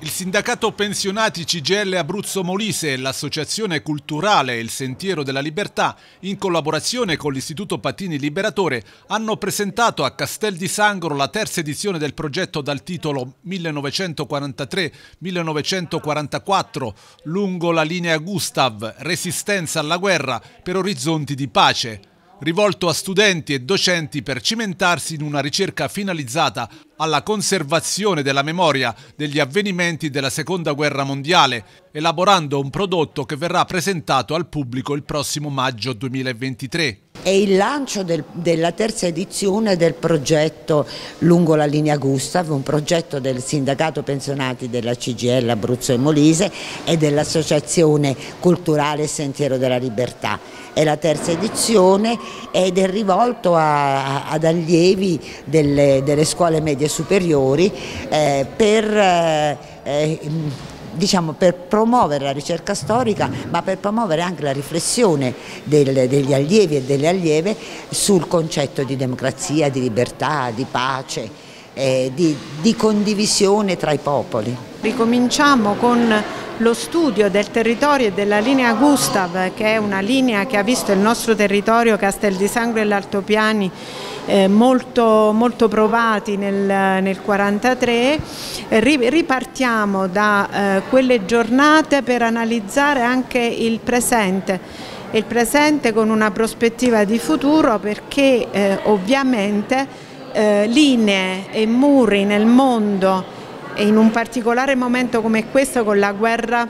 Il sindacato pensionati CGL Abruzzo Molise e l'associazione culturale Il Sentiero della Libertà, in collaborazione con l'Istituto Patini Liberatore, hanno presentato a Castel di Sangro la terza edizione del progetto dal titolo 1943-1944 lungo la linea Gustav, Resistenza alla guerra per orizzonti di pace rivolto a studenti e docenti per cimentarsi in una ricerca finalizzata alla conservazione della memoria degli avvenimenti della Seconda Guerra Mondiale, elaborando un prodotto che verrà presentato al pubblico il prossimo maggio 2023 è il lancio del, della terza edizione del progetto Lungo la linea Gustav, un progetto del sindacato pensionati della CGL Abruzzo e Molise e dell'associazione culturale Sentiero della Libertà. È la terza edizione ed è rivolto a, ad allievi delle, delle, scuole medie superiori eh, per eh, eh diciamo, per promuovere la ricerca storica ma per promuovere anche la riflessione del, degli allievi e delle allieve sul concetto di democrazia, di libertà, di pace, eh, di, di condivisione tra i popoli. Ricominciamo con lo studio del territorio e della linea Gustav, che è una linea che ha visto il nostro territorio Castel di Sangro e l'Altopiani eh, molto, molto, provati nel 1943, eh, ripartiamo da eh, quelle giornate per analizzare anche il presente. Il presente con una prospettiva di futuro perché eh, ovviamente eh, linee e muri nel mondo e in un particolare momento come questo con la guerra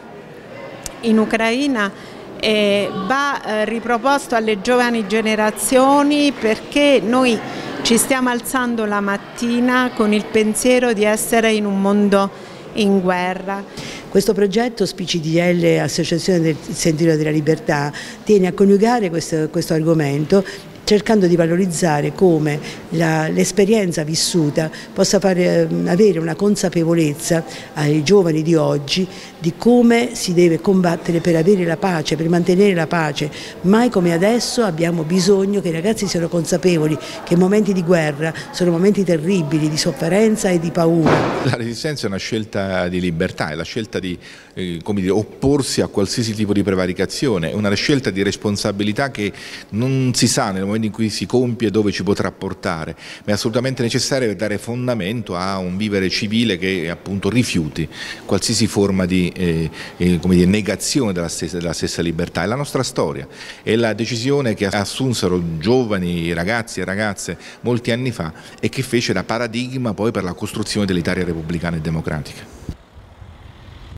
in Ucraina eh, va eh, riproposto alle giovani generazioni perché noi ci stiamo alzando la mattina con il pensiero di essere in un mondo in guerra. Questo progetto SPCDL, Associazione del Sentiero della Libertà, tiene a coniugare questo, questo argomento cercando di valorizzare come l'esperienza vissuta possa fare, ehm, avere una consapevolezza ai giovani di oggi di come si deve combattere per avere la pace, per mantenere la pace. Mai come adesso abbiamo bisogno che i ragazzi siano consapevoli che momenti di guerra sono momenti terribili, di sofferenza e di paura. La resistenza è una scelta di libertà, è la scelta di eh, dire, opporsi a qualsiasi tipo di prevaricazione, è una scelta di responsabilità che non si sa nel momento momento in cui si compie dove ci potrà portare, ma è assolutamente necessario per dare fondamento a un vivere civile che appunto rifiuti qualsiasi forma di eh, eh, dire, negazione della stessa, della stessa, libertà. È la nostra storia, è la decisione che assunsero giovani ragazzi e ragazze molti anni fa e che fece da paradigma poi per la costruzione dell'Italia repubblicana e democratica.